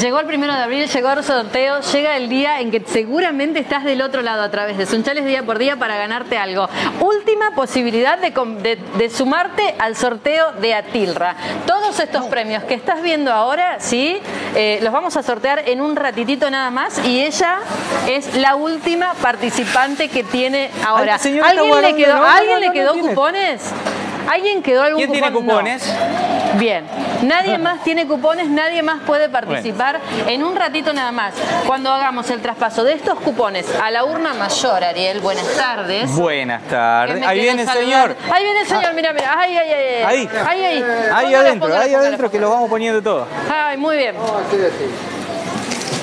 Llegó el primero de abril, llegó el sorteo, llega el día en que seguramente estás del otro lado a través de Sunchales día por día para ganarte algo. Última posibilidad de, com- de- de sumarte al sorteo de Atilra. Todos estos premios que estás viendo ahora, ¿sí? Eh, los vamos a sortear en un ratitito nada más y ella es la última participante que tiene ahora. Está ¿Alguien le quedó, ¿alguien le quedó cupones? ¿Alguien quedó algún ¿Quién tiene? No. cupones? Bien, nadie más tiene cupones, nadie más puede participar en un ratito nada más. Cuando hagamos el traspaso de estos cupones a la urna mayor, Ariel, buenas tardes. Buenas tardes. Ahí viene el saludar. señor. Ahí viene el señor, mira, mira. Ay, ay, ay. Ahí. Ahí, ahí. Ahí adentro, ahí adentro que lo vamos poniendo todo. Ay, muy bien.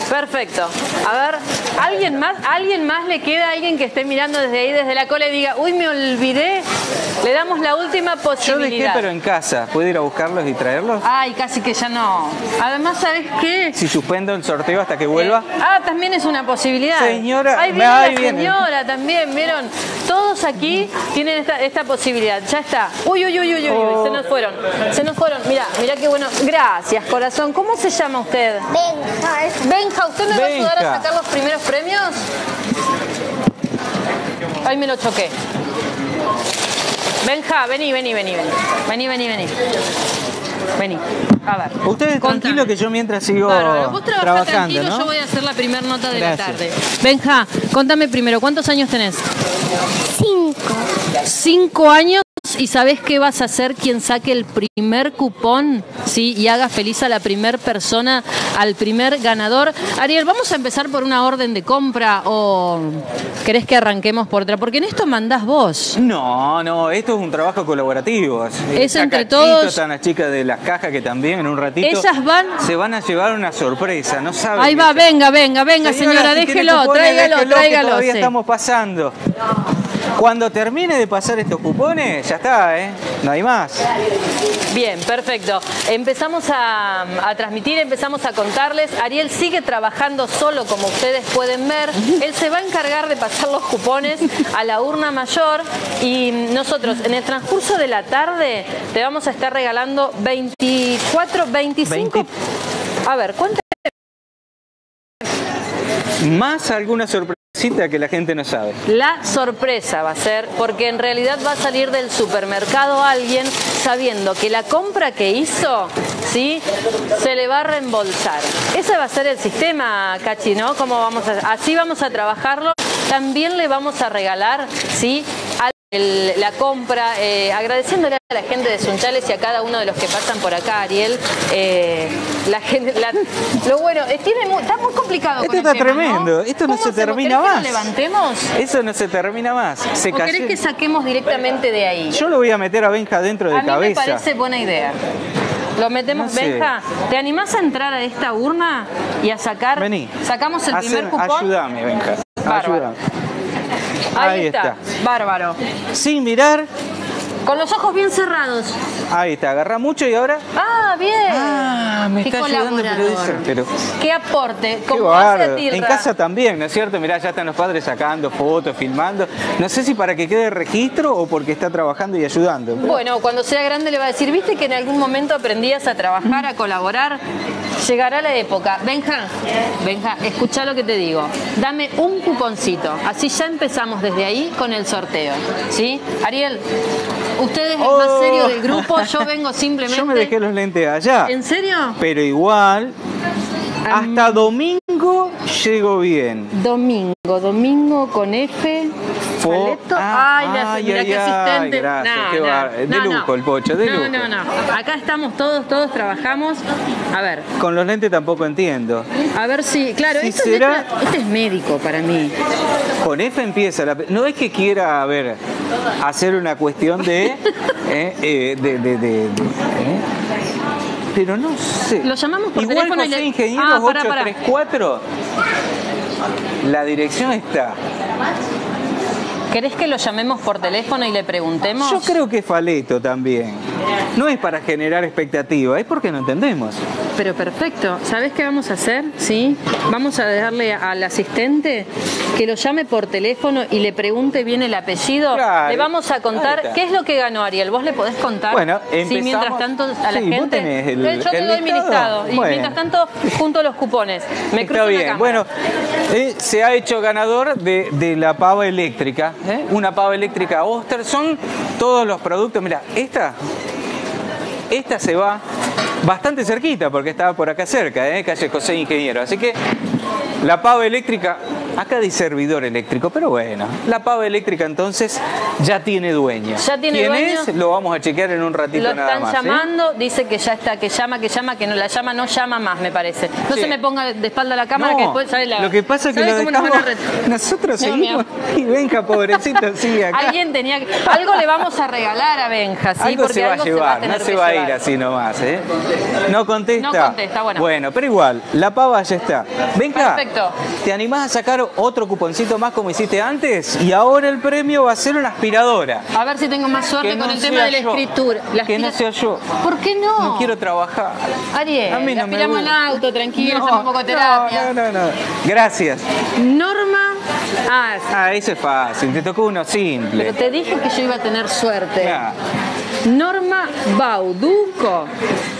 Perfecto. A ver, ¿alguien más? ¿Alguien más le queda? ¿Alguien que esté mirando desde ahí, desde la cola y diga, uy, me olvidé? Le damos la última Yo posibilidad. dejé, pero en casa. ¿Puedo ir a buscarlos y traerlos? Ay, casi que ya no. Además, ¿sabes qué? Si suspendo el sorteo hasta que vuelva. Eh, ah, también es una posibilidad. Señora, ahí viene ahí la viene. señora también, ¿vieron? Todos aquí tienen esta, esta posibilidad. Ya está. Uy, uy, uy, uy, uy, Oh. se nos fueron. Se nos fueron. Mira, mira qué bueno. Gracias, corazón. ¿Cómo se llama usted? Venga, Benja, ¿usted me va a ayudar a Benja. sacar los primeros premios? Ay, me lo choqué. Benja, vení, vení, vení, vení. Vení, vení, vení. Vení. A ver. Ustedes tranquilo que yo mientras sigo Bárbaro. Vos trabajando, tranquilo, ¿no? yo voy a hacer la primera nota de la tarde. Benja, contame primero, ¿cuántos años tenés? cinco. Cinco años y sabés qué vas a hacer quien saque el primer cupón, ¿sí? Y haga feliz a la primer persona, al primer ganador. Ariel, vamos a empezar por una orden de compra o querés que arranquemos por otra, porque en esto mandás vos. No, no, esto es un trabajo colaborativo. Es entre todos. Están las chicas de las cajas que también en un ratito. Ellas van- Se van a llevar una sorpresa, no saben. Ahí va, venga, venga, venga, señora, si déjelo, cupones, tráigalo, déjelo, tráigalo. Todavía sí. estamos pasando. Cuando termine de pasar estos cupones, ya está, ¿eh? No hay más. Bien, perfecto. Empezamos a, a transmitir, empezamos a contarles. Ariel sigue trabajando solo, como ustedes pueden ver. Él se va a encargar de pasar los cupones a la urna mayor y nosotros en el transcurso de la tarde te vamos a estar regalando 24, 25. 20. A ver, ¿cuántas? Más alguna que la gente no sabe. La sorpresa va a ser, porque en realidad va a salir del supermercado alguien sabiendo que la compra que hizo, ¿sí? Se le va a reembolsar. Ese va a ser el sistema, Cachi, ¿no? ¿Cómo vamos así vamos a trabajarlo. También le vamos a regalar, ¿sí? El- la compra, eh, agradeciéndole a la gente de Sunchales y a cada uno de los que pasan por acá, Ariel. eh, la gente, la- lo bueno, tiene está muy complicado. Esto con el está tema, tremendo, esto no ¿Cómo se hacemos? termina ¿Querés que más. lo levantemos? Eso no se termina más. Se ¿O querés que saquemos directamente de ahí? Yo lo voy a meter a Benja dentro de a mí me cabeza. parece buena idea. Lo metemos, No sé. Benja, ¿te animás a entrar a esta urna y a sacar? Vení. Sacamos el primer cupón. Ayúdame, Benja. Ayúdame. Ahí, Ahí está. está. Bárbaro. Sin mirar. Con los ojos bien cerrados. Ahí está. Agarra mucho y ahora. Ah, bien. Ah, me está ayudando, dice- pero- Qué aporte. Qué Como hace bárbaro. Atirra. En casa también, ¿no es cierto? Mirá, ya están los padres sacando fotos, filmando. No sé si para que quede registro o porque está trabajando y ayudando. Bueno, cuando sea grande le va a decir, ¿viste que en algún momento aprendías a trabajar, a colaborar? Llegará la época. Benja, Benja, escucha lo que te digo. Dame un cuponcito. Así ya empezamos desde ahí con el sorteo. ¿Sí? Ariel, usted es el más Oh. serio del grupo, yo vengo simplemente... Yo me dejé los lentes allá. ¿En serio? Pero igual, hasta domingo llego bien. Domingo, domingo con F. Paleto. Ah, ay, la- ay, mira ay, qué asistente. gracias, No, qué no, bar- de no, lujo no. el Pocho, de no, lujo. No, no, Acá estamos todos, todos trabajamos. A ver, Con los lentes tampoco entiendo. a ver si. Claro, Si esto será- es, este es médico para mí. Con F empieza la... No es que quiera, a ver, hacer una cuestión de... eh, eh, de, de- de- de- eh, Pero no sé. Lo llamamos por Igual teléfono y José le- Ingenieros Ah, pará, pará. 834, la dirección está. ¿Querés que lo llamemos por teléfono y le preguntemos? Yo creo que es Faleto también. No es para generar expectativa, es porque no entendemos. Pero perfecto. ¿Sabes qué vamos a hacer? ¿Sí? Vamos a darle al asistente que lo llame por teléfono y le pregunte bien el apellido. Claro. Le vamos a contar qué es lo que ganó Ariel. ¿Vos le podés contar? Bueno, Sí, mientras tanto a la Sí, vos gente. tenés el- Yo te el doy mi listado. listado. Y Bueno. mientras tanto, junto los cupones. Me cruzo Está bien. Bueno, eh, se ha hecho ganador de, de la pava eléctrica. ¿eh? Una pava eléctrica Oster. Son todos los productos. Mira, esta, esta se va bastante cerquita porque estaba por acá cerca, ¿eh? calle José Ingeniero. Así que la pava eléctrica, acá dice servidor eléctrico, pero bueno, la pava eléctrica entonces ya tiene dueño. Ya tiene ¿Quién dueño. es? Lo vamos a chequear en un ratito Lo nada están más. ¿eh? llamando, dice que ya está, que llama, que llama, que no la llama, no llama más, me parece. No Sí. se me ponga de espalda la cámara No, que después sabe la. lo que pasa es que ¿sabe lo cómo nos van a dejamos, ret- nosotros No, seguimos y Benja pobrecito sigue acá. Alguien tenía que. Algo le vamos a regalar a Benja, ¿sí? algo Porque se va algo a llevar, no se va a ir así nomás, ¿eh? No contesta. No contesta, bueno. Bueno, pero igual, la pava ya está. Benja, Perfecto. ¿te animás a sacar otro cuponcito más como hiciste antes? Y ahora el premio va a ser una aspiradora. A ver si tengo más suerte Que con el tema de la yo. escritura. La Que no aspira- sea yo. ¿Por qué no? No quiero trabajar. Ariel, A mí no me aspiramos el gusta. auto, tranquilo, No, hacemos un poco de terapia. No, no, no, no. Gracias. Norma. Ah, Ah, eso es fácil. Te tocó uno simple. pero te dije que yo iba a tener suerte. Ya. Norma Bauduco,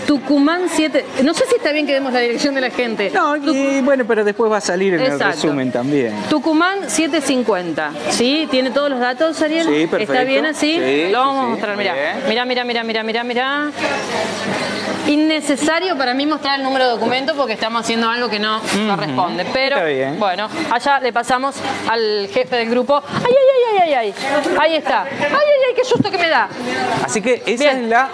Tucumán 7. No sé si está bien que demos la dirección de la gente. No, y bueno, pero después va a salir en el resumen también. Tucumán 750. ¿Sí? ¿Tiene todos los datos, Ariel? Sí, perfecto. ¿Está bien así? Sí, Lo vamos sí, a mostrar, bien. Mira, mira, mira, mira, mira, mira. Innecesario para mí mostrar el número de documento porque estamos haciendo algo que no corresponde. Pero Está bien. bueno, allá le pasamos al jefe del grupo. ¡Ay, ay, ay, ay, ay! ay! Ahí está. ¡Ay, ay, ay! ¡Qué susto que me da! Así que esa Bien. es la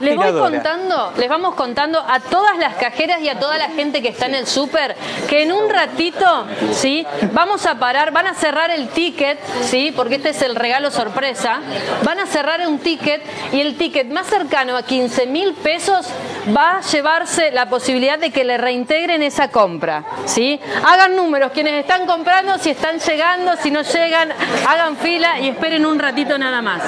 Les voy contando, les vamos contando a todas las cajeras y a toda la gente que está en el súper que en un ratito, ¿sí? Vamos a parar, van a cerrar el ticket, ¿sí? Porque este es el regalo sorpresa. Van a cerrar un ticket y el ticket más cercano a 15 mil pesos va a llevarse la posibilidad de que le reintegren esa compra, ¿sí? Hagan números, quienes están comprando, si están llegando, si no llegan, hagan fila y esperen un ratito nada más,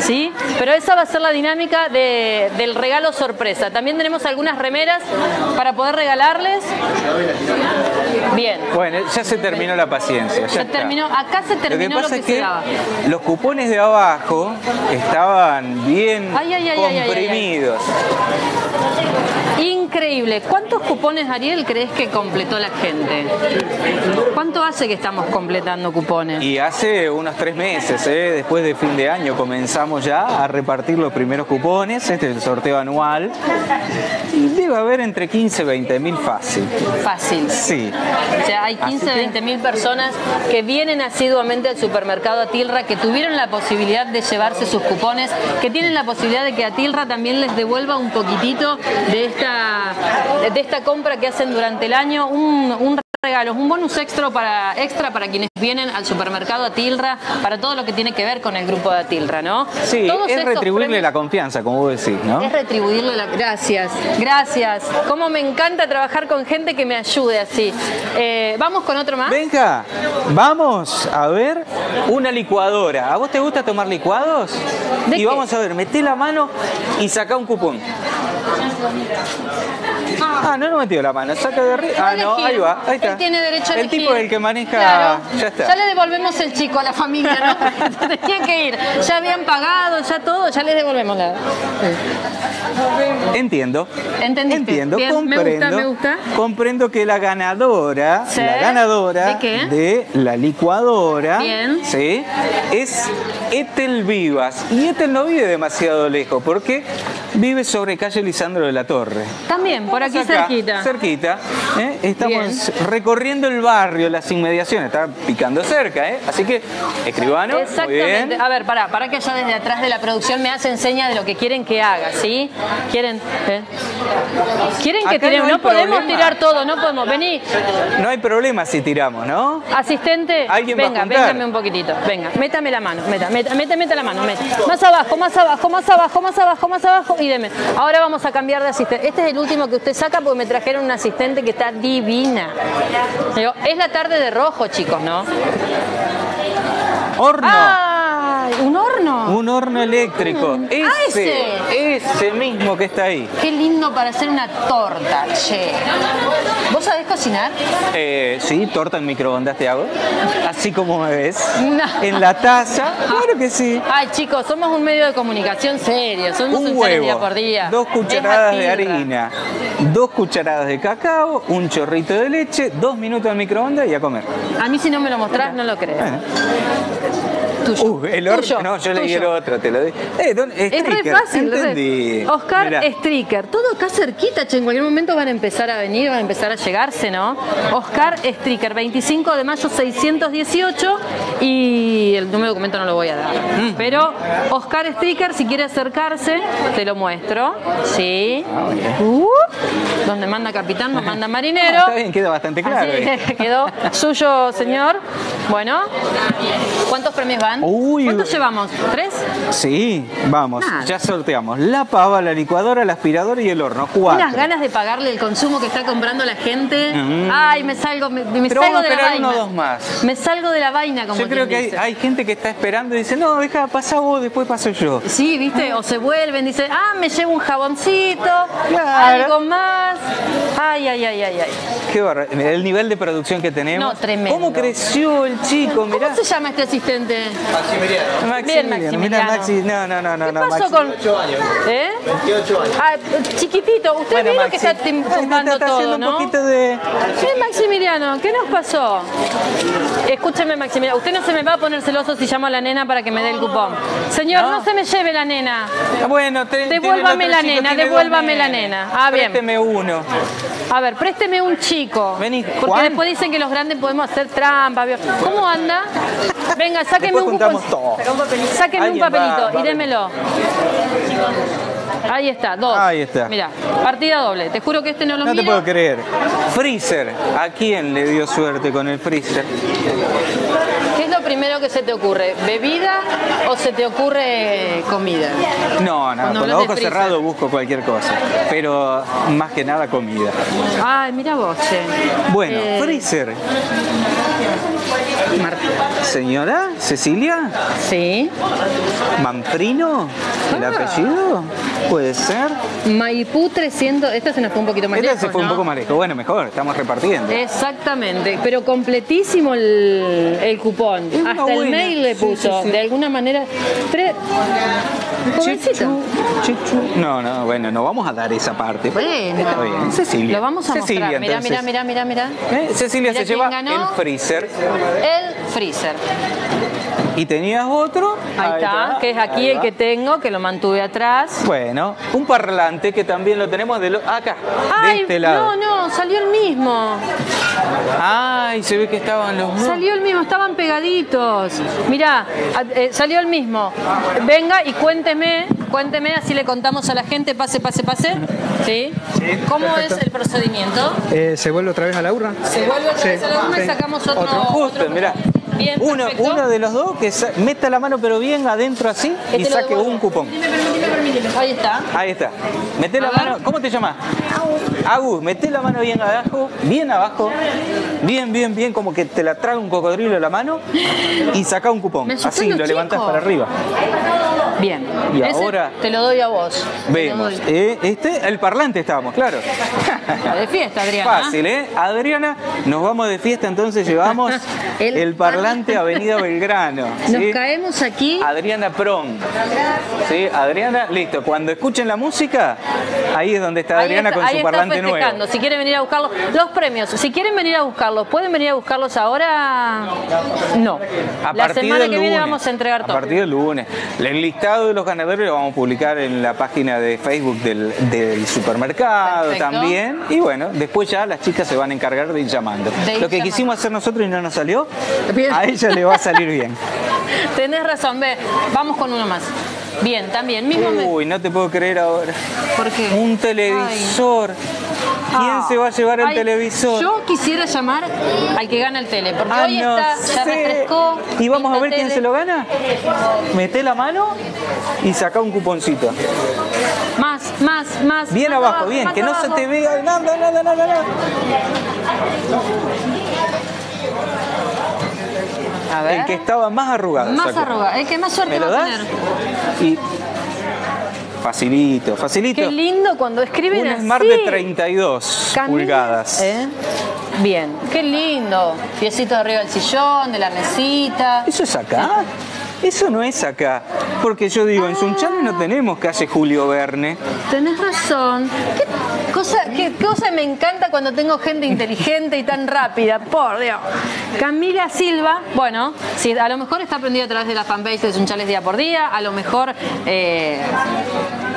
¿sí? Pero esa va a ser la dinámica de- del regalo sorpresa. También tenemos algunas remeras para poder regalarles. Bien. Bueno, ya se terminó la paciencia. ya Se está. terminó, acá se terminó lo que pasa se es que daba. los cupones de abajo estaban bien ay, ay, ay. comprimidos. Increíble. ¿Cuántos cupones, Ariel, crees que completó la gente? ¿Cuánto hace que estamos completando cupones? Y hace unos tres meses, ¿eh? después de fin de año, comenzamos ya a repartir los primeros cupones. Este es el sorteo anual. Y debe haber entre 15 y 20 mil fácil. Fácil. Sí. O sea, hay 15, 20 mil personas que vienen asiduamente al supermercado Atilra, que tuvieron la posibilidad de llevarse sus cupones, que tienen la posibilidad de que Atilra también les devuelva un poquitito de esta, de esta compra que hacen durante el año, un, un regalo, un bonus extra para, extra para quienes vienen al supermercado Atilra, para todo lo que tiene que ver con el grupo de Atilra, ¿no? Sí, Todos es retribuirle premios- la confianza, como vos decís, ¿no? es retribuirle la... Gracias, gracias. Cómo me encanta trabajar con gente que me ayude así. Eh, Vamos con otro más. Venga, vamos a ver una licuadora. ¿A vos te gusta tomar licuados? ¿De y qué? vamos a ver, meté la mano y saca un cupón. Ah, no, no metió la mano, saca de arriba. Ah, no, ahí va, ahí está. Él tiene derecho a El elegir. tipo es el que maneja, Claro. ya está. Ya le devolvemos el chico a la familia, ¿no? Tenían que ir. Ya habían pagado, ya todo, ya les devolvemos la. Entiendo. ¿Entendiste? Entiendo, Bien, me comprendo. gusta, me gusta. Comprendo que la ganadora, Sí. la ganadora ¿De qué? de la licuadora, Bien. ¿sí? es Etel Vivas. Y Etel no vive demasiado lejos, porque vive sobre calle Lisandro de la Torre. También, por aquí Acá, cerquita. Cerquita. ¿eh? Estamos recorriendo el barrio, las inmediaciones. Está picando cerca, ¿eh? Así que, escribano, muy Exactamente. bien. A ver, para, para que allá desde atrás de la producción me hacen seña de lo que quieren que haga, ¿sí? Quieren, ¿eh? Quieren que Acá tiremos, no podemos problema. tirar todo, no podemos. Vení, No hay problema si tiramos, ¿no? asistente, Alguien venga, véngame un poquitito, venga, métame la mano, meta, meta, meta, meta la mano, meta. Más abajo, más abajo, más abajo, más abajo, más abajo y deme. Ahora vamos a cambiar de asistente. Este es el último que usted saca porque me trajeron una asistente que está divina. Digo, es la tarde de rojo, chicos, ¿no? Horno. ¡Ah! Ay, ¿Un horno? Un horno eléctrico. Mm. Ese, Ah, ese. ese mismo que está ahí. Qué lindo para hacer una torta, che. ¿Vos sabés cocinar? Eh, sí, torta en microondas te hago. Así como me ves. No. En la taza. Claro que sí. Ay, chicos, somos un medio de comunicación serio. Somos un, Un seres día huevo, por día. dos cucharadas de harina, dos cucharadas de cacao, un chorrito de leche, dos minutos en microondas y a comer. A mí si no me lo mostrás, no lo creo. Bueno. Tuyo. Uh, el. Tuyo, No, yo le tuyo. quiero otro, te lo doy. Eh, don, Es re fácil, re-. Oscar Mirá. Stricker. Todo acá cerquita, che. En cualquier momento van a empezar a venir, van a empezar a llegarse, ¿no? Oscar Stricker, 25 de mayo 618. Y el número de documento no lo voy a dar. Mm. Pero Oscar Stricker, si quiere acercarse, te lo muestro. Sí. Uh, donde manda capitán, no manda marinero. Está bien, queda bastante claro. Así eh. quedó suyo, señor. Bueno, ¿cuántos premios van? Uy, ¿Cuántos llevamos? ¿Tres? Sí, vamos, Nada. ya sorteamos la pava, la licuadora, el aspirador y el horno. Cuatro. Unas ganas de pagarle el consumo que está comprando la gente. Mm. Ay, me salgo, me, me Pero salgo vamos a de la vaina. uno dos más. Me salgo de la vaina, como Yo creo que hay, hay gente que está esperando y dice, no, deja, pasa vos, después paso yo. Sí, viste, o se vuelven, dicen, ah, me llevo un jaboncito, Claro. algo más. Ay, ay, ay, ay, ay. Qué barra- el nivel de producción que tenemos. No, tremendo. ¿Cómo creció el chico? Mirá. ¿Cómo se llama este asistente? Maximiliano. Maximiliano. Maxi, no, no, no, no. ¿Qué no, pasó Maxi. con...? ¿Eh? 28 años. Ah, chiquitito, usted Bueno, vio lo que está tim- está- tumbando está todo, haciendo ¿no? un poquito de... Sí, Maximiliano, ¿qué nos pasó? Escúcheme, Maximiliano, usted no se me va a poner celoso si llamo a la nena para que me dé el cupón. Señor, no, No. se me lleve la nena. Bueno, te- Devuélvame la nena, devuélvame la nena. Ah, bien. Présteme uno. A ver, présteme un chico. Vení, Porque Juan. después dicen que los grandes podemos hacer trampa. ¿Cómo anda? Venga, sáqueme Después un un papelito va a y démelo. Ahí está, dos. Ahí está. Mira, partida doble. Te juro que este no lo No te miro. puedo creer. Freezer. ¿A quién le dio suerte con el freezer? ¿Qué es lo primero que se te ocurre? ¿Bebida o se te ocurre comida? No, no, Cuando con los ojos cerrados busco cualquier cosa. Pero más que nada comida. Ay, mira vos, che. Bueno, Eh, freezer. Señora Cecilia Sí. Manfrino, el Ah. apellido, puede ser. Maipú 300. Esta se nos fue un poquito más Esta lejos, se fue un poco más lejos. Bueno, mejor, estamos repartiendo. Exactamente, pero completísimo el, el cupón. Es Hasta el buena. mail le puso. sí, sí. De alguna manera. Tres. Chichu, chichu. No, no, bueno, no vamos a dar esa parte. Bueno, Está bien. Cecilia. lo vamos a Cecilia, mostrar. Mira, mira, entonces. mira, mira, mira. ¿Eh? Cecilia se lleva ganó. el freezer. Freezer. Y tenías otro. Ahí, está, que es aquí el que tengo, que lo mantuve atrás. Bueno, un parlante que también lo tenemos de lo- acá, Ay, de este lado. no, no, salió el mismo. Ay, se ve que estaban los dos. Salió el mismo, estaban pegaditos. Mirá, a- eh, salió el mismo. Venga y cuénteme, cuénteme, así le contamos a la gente, pase, pase, pase. ¿Sí? ¿Cómo es el procedimiento? Eh, ¿Se vuelve otra vez a la urna? Se vuelve otra Sí, vez a la urna y sí. sacamos otro. Otro justo, otro mirá. Bien, uno, perfecto. uno de los dos que meta la mano pero bien adentro así y Este saque un cupón. Permíteme, permíteme, permíteme. Ahí está. Ahí está. Mete la A ver. mano. ¿Cómo te llamas? Agus, mete la mano bien abajo, bien abajo, bien, bien, bien, como que te la traga un cocodrilo la mano y saca un cupón. Así, lo levantas para arriba. Bien. Y Ese ahora- te lo doy a vos. Vemos. Eh, este, el parlante estábamos, claro. De fiesta, Adriana. Fácil, ¿eh? Adriana, nos vamos de fiesta, entonces llevamos El el, parlante Avenida Belgrano. Nos caemos aquí. Adriana Pron. ¿Sí? Adriana, listo. Cuando escuchen la música, ahí es donde está Adriana está- con ahí su está parlante festejando. nuevo. Si quieren venir a buscarlos, los premios. Si quieren venir a buscarlos, ¿pueden venir a buscarlos ahora? No. A la partir semana del que viene vamos a entregar A todo. partir del lunes. El listado de los ganadores lo vamos a publicar en la página de Facebook del, del supermercado Perfecto. también. Y bueno, después ya las chicas se van a encargar de ir llamando. De ir lo que llamando. quisimos hacer nosotros y no nos salió, Bien. A ella le va a salir bien. Tenés razón, ve. Vamos con uno más. Bien, también. Mismo me- Uy, no te puedo creer ahora. ¿Por qué? Un televisor. ¿Quién Ah. se va a llevar el Ay, televisor? Yo quisiera llamar al que gana el tele, porque Ah, hoy no está, ya sé. refrescó. Y vamos a ver quién se lo gana. Mete la mano y saca un cuponcito. Más, más, más. Bien más abajo, bien, que no se te vea nada, nada, nada, nada. A ver. El que estaba más arrugado. Más arrugado, el que más suerte ¿Me lo va a tener. Y facilito, facilito. Qué lindo cuando escriben Un así. Smart de 32 Camila, pulgadas. ¿eh? Bien, qué lindo. Piecito arriba del sillón, de la mesita. ¿Eso es acá? Eso no es acá. Porque yo digo, en Sunchales no tenemos calle Julio Verne. Tenés razón. ¿Qué cosa, qué cosa me encanta cuando tengo gente inteligente y tan rápida? Por Dios. Camila Silva, bueno, sí, a lo mejor está aprendida a través de la fanpage de Sunchales Día por Día, a lo mejor eh,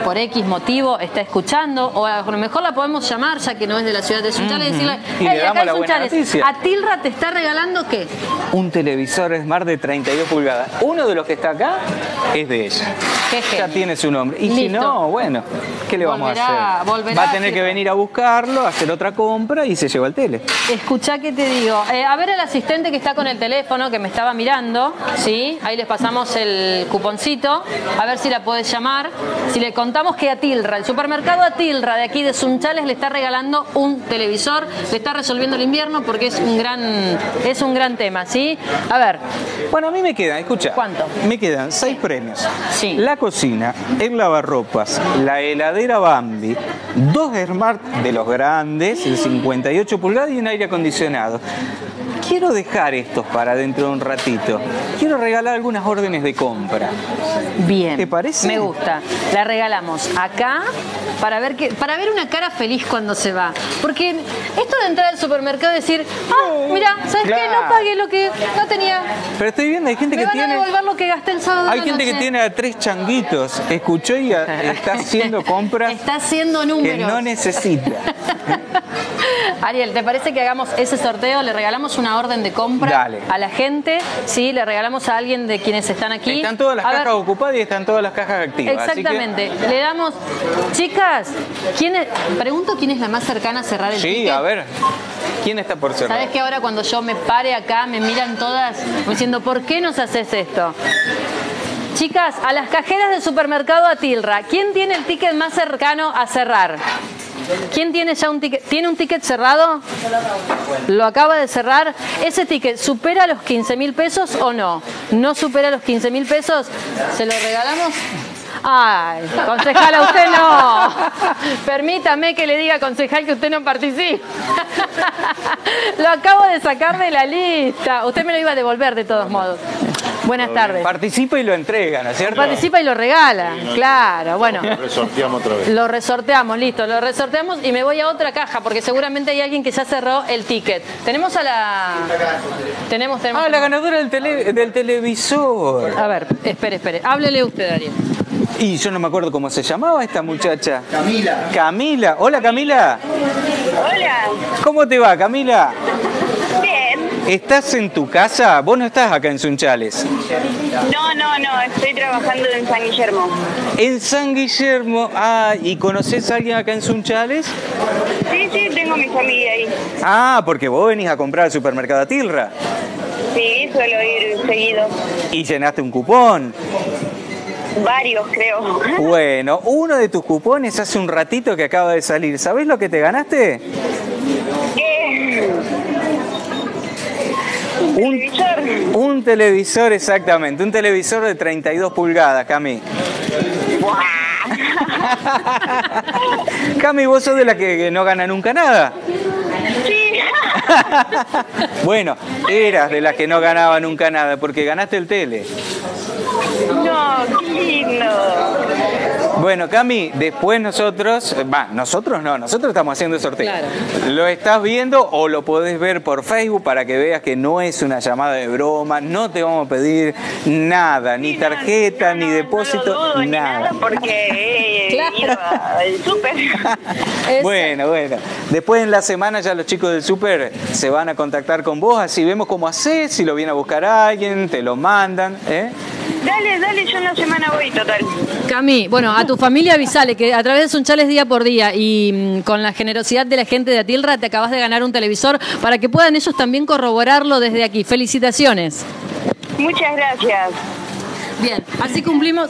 por X motivo está escuchando, o a lo mejor la podemos llamar, ya que no es de la ciudad de Sunchales, y decirle, Y le "Hey, damos acá en Sunchales, noticia". a Tilra te está regalando qué? Un televisor Smart de 32 pulgadas. Uno de los que está acá es de ella. Ya tiene su nombre. Y si no, bueno, ¿qué le vamos Volverá- a hacer? volverá Va a tener que venir a buscarlo, hacer otra compra y se lleva el tele. Escuchá que te digo. Eh, a ver el asistente que está con el teléfono, que me estaba mirando, ¿sí? Ahí les pasamos el cuponcito, a ver si la podés llamar. Si le contamos que Atilra, el supermercado Atilra de aquí de Sunchales le está regalando un televisor, le está resolviendo el invierno porque es un gran, es un gran tema, ¿sí? A ver, Bueno, a mí me quedan, escucha. ¿Cuánto? Me quedan seis premios. Sí. La cocina, el lavarropas, la heladera Bambi, dos Smart de los grandes, el 58 pulgadas y un aire acondicionado. Quiero dejar estos para dentro de un ratito. Quiero regalar algunas órdenes de compra. bien. ¿Te parece? Me gusta. La regalamos acá para ver que, para ver una cara feliz cuando se va. Porque esto de entrar al supermercado y decir, ah, mira, ¿sabes qué? Claro. No pagué lo que no tenía. Pero estoy viendo, hay gente Me que van tiene... a devolver lo que gasté el sábado. Hay gente que tiene a tres changuitos. Escuchó y a- está haciendo compras Está haciendo que números. no necesita. Ariel, ¿te parece que hagamos ese sorteo? Le regalamos una orden de compra Dale. a la gente, sí, le regalamos a alguien de quienes están aquí. Están todas las A ver, cajas ocupadas y están todas las cajas activas. que- Exactamente. Le damos, chicas, ¿quién es? pregunto quién es la más cercana a cerrar el Sí, ticket. a ver. ¿Quién está por cerrar? ¿Sabes que ahora cuando yo me pare acá me miran todas diciendo, ¿por qué nos haces esto? Chicas, a las cajeras del supermercado Atilra, ¿quién tiene el ticket más cercano a cerrar? ¿Quién tiene ya un ticket? ¿Tiene un ticket cerrado? ¿Lo acaba de cerrar? ¿Ese ticket supera los 15 mil pesos o no? ¿No supera los 15 mil pesos? ¿Se lo regalamos? Ay, concejala, usted no. Permítame que le diga, concejal, que usted no participa. Lo acabo de sacar de la lista. Usted me lo iba a devolver de todos modos. Buenas tardes. Participa y lo entrega, ¿no es cierto? Participa y lo regala. Claro, bueno. Resorteamos otra vez. Lo resorteamos, listo, lo resorteamos y me voy a otra caja porque seguramente hay alguien que ya cerró el ticket. Tenemos a la. Tenemos, tenemos. Ah, la ganadora del, tele- del televisor. A ver, espere, espere. Háblele usted, Ariel. Y yo no me acuerdo cómo se llamaba esta muchacha. Camila. Camila. Hola, Camila. Hola. ¿Cómo te va, Camila? ¿Estás en tu casa? Vos no estás acá en Sunchales. No, no, no. Estoy trabajando en San Guillermo. En San Guillermo. Ah, ¿y conoces a alguien acá en Sunchales? Sí, sí, tengo mi familia ahí. Ah, porque vos venís a comprar al supermercado Tilra. Sí, suelo ir seguido. Y llenaste un cupón. Varios, creo. Bueno, uno de tus cupones hace un ratito que acaba de salir. ¿Sabés lo que te ganaste? ¿Qué? Un, ¿Televisor? un televisor, exactamente. Un televisor de 32 pulgadas, Cami. Cami, vos sos de la que, que no gana nunca nada. Sí. Bueno, eras de las que no ganaba nunca nada, porque ganaste el tele. No, qué lindo. Bueno, Cami, después nosotros, eh, va, nosotros no, nosotros estamos haciendo el sorteo. Claro. Lo estás viendo o lo podés ver por Facebook para que veas que no es una llamada de broma, no te vamos a pedir nada, ni tarjeta, no, ni depósito, no dudo, ni nada. nada porque Claro. al súper. Bueno, bueno. Después en la semana ya los chicos del súper se van a contactar con vos, así vemos cómo haces, si lo viene a buscar alguien, te lo mandan, ¿eh? Dale, dale, yo en la semana voy, total. Cami, bueno, a tu familia avisale que a través de Sunchales día por día y mm, con la generosidad de la gente de Atilra te acabas de ganar un televisor para que puedan ellos también corroborarlo desde aquí. Felicitaciones. Muchas gracias. Bien, así cumplimos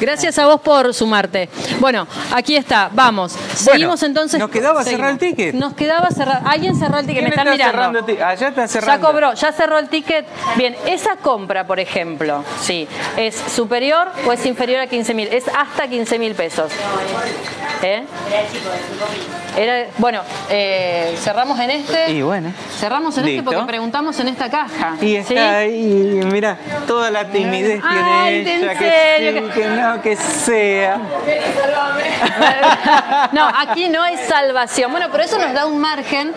Gracias a vos por sumarte. Bueno, aquí está, vamos. Seguimos entonces. nos quedaba seguimos. cerrar el ticket. Nos quedaba cerrar. Alguien cerró el ticket, me ¿Quién están está mirando. ticket? Ah, ya está Ya cerrando. cobró, ya cerró el ticket. Bien, esa compra, por ejemplo, sí, ¿es superior o es inferior a 15 mil? Es hasta 15 mil pesos. ¿Eh? Era, bueno, eh, cerramos en este. Y bueno. Cerramos en este porque preguntamos en esta caja. Y está ¿sí? ahí, mira, toda la timidez Ay, tiene ¿en ella, que serio? sí, que no, que sea. No, aquí no hay salvación. Bueno, pero eso nos da un margen.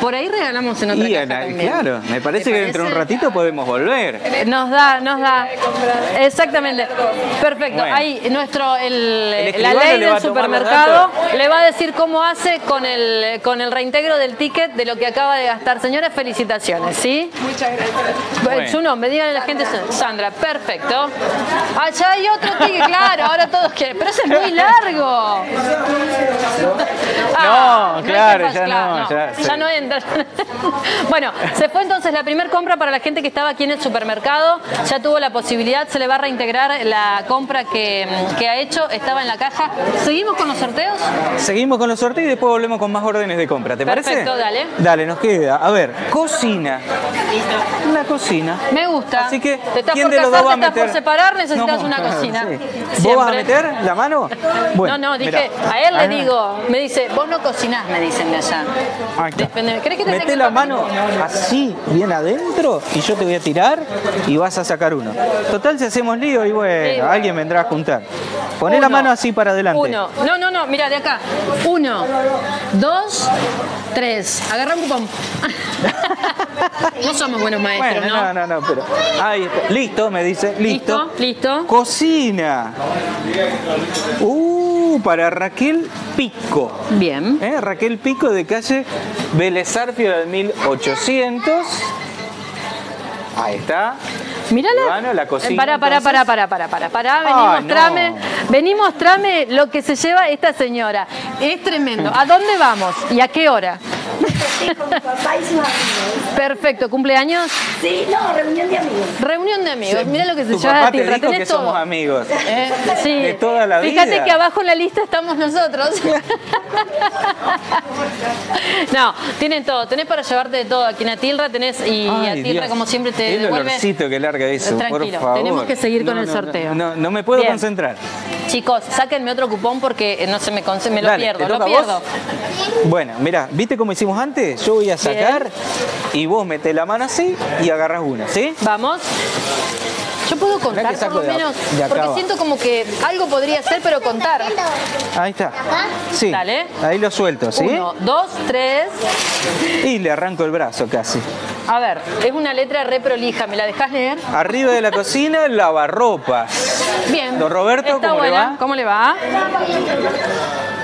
Por ahí regalamos en otra Y caja Ana, también. claro, me parece ¿Te que dentro de un ratito podemos volver. Nos da, nos da. Exactamente. Perfecto. Bueno. Ahí nuestro el, El la ley del los supermercado le va a decir cómo hace con el con el reintegro del ticket de lo que acaba de gastar. Señora, felicitaciones, ¿sí? Muchas gracias. Bueno. Su nombre, díganle a la gente Sandra, perfecto. Allá hay otro ticket, claro, ahora todos quieren, pero ese es muy largo. Ah, No, claro, ya no, ya, sí. no entra. bueno, se fue entonces la primera compra para la gente que estaba aquí en el supermercado, ya tuvo la posibilidad, se le va a reintegrar la compra que, que ha hecho, estaba en la caja. ¿Seguimos con los sorteos? Seguimos con los sorteos y después volvemos con más órdenes de compra, ¿te parece? Perfecto, dale. Dale, nos queda. A ver, cocina. Una cocina. Me gusta. Así que, te estás ¿quién por de los dos va a te estás por meter? separar, necesitas No, una cocina. sí. ¿Vos vas a meter la mano? Bueno, no, no, dije, mirá. a él le Ajá. digo, me dice, vos no cocinás, me dicen de allá. Depende, ¿Crees que te Mete la mano así, bien adentro, y yo te voy a tirar y vas a sacar uno. Total, si hacemos lío, y bueno, Sí, bueno. alguien vendrá a juntar. Poné la mano así para adelante. Uno. No, no, no, mira, de acá. Uno, dos, tres. Agarra un cupón. no somos buenos maestros, Bueno, ¿no? no, no, no, pero. Ahí está. Listo, me dice. Listo. Listo, listo. Cocina. Uh, para Raquel Pico. Bien. ¿Eh? Raquel Pico de calle Belezarfio del 1800. Ahí está. Mírala. Bueno, la cocina, Eh, Pará, pará, entonces. pará, pará, pará, pará, pará. Vení, mostrame. no. Vení, mostrame lo que se lleva esta señora. Es tremendo. ¿A dónde vamos? ¿Y a qué hora? Sí, con mi papá y sus amigos. Perfecto. ¿Cumpleaños? Sí, no, reunión de amigos. Reunión de amigos. Mira lo que se Tu lleva papá la te dijo que todo. somos amigos. Eh, sí. De toda la Fíjate vida. que abajo en la lista estamos nosotros. no, tienen todo. Tenés para llevarte de todo. Aquí en Atilra tenés y Ay, Atilra Dios. como siempre te El devuelve. olorcito que larga eso, Tranquilo, por favor. tenemos que seguir con No, el sorteo. No, no me puedo Bien. concentrar. Chicos, sáquenme otro cupón porque eh, no se me, me lo Dale, pierdo. ¿te Lo toca pierdo. vos? Bueno, mira, ¿viste cómo hicimos antes? Yo voy a sacar y vos metés la mano así y agarras una, ¿sí? Vamos. Yo puedo contar por lo menos, de porque siento como que algo podría ser, pero contar. Ahí está. Sí. Dale. Ahí lo suelto, ¿sí? Uno, dos, tres. Y le arranco el brazo casi. A ver, es una letra re prolija, ¿me la dejas leer? Arriba de la cocina, lavarropas. Bien. Don Roberto, Está ¿cómo le buena. va? ¿Cómo le va?